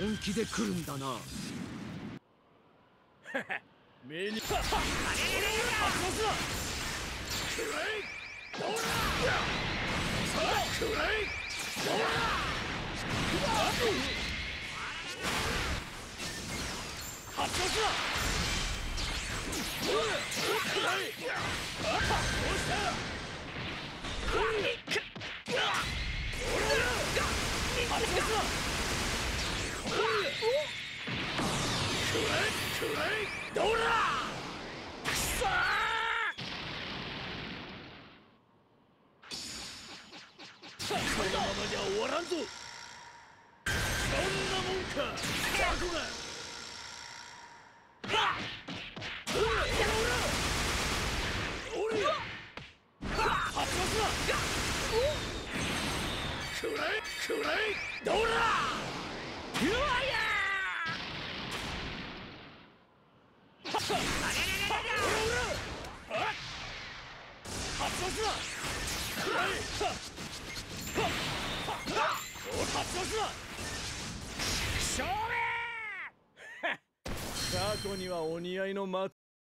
本気で来るんだな。目に発動すなくらえどうださあくらえどうだ発動すなどらくそこのままじゃ終わらんぞそんなもんかタコが発動すなくらえくらえどらうわや発動すな発動すな勝負 過去にはお似合いの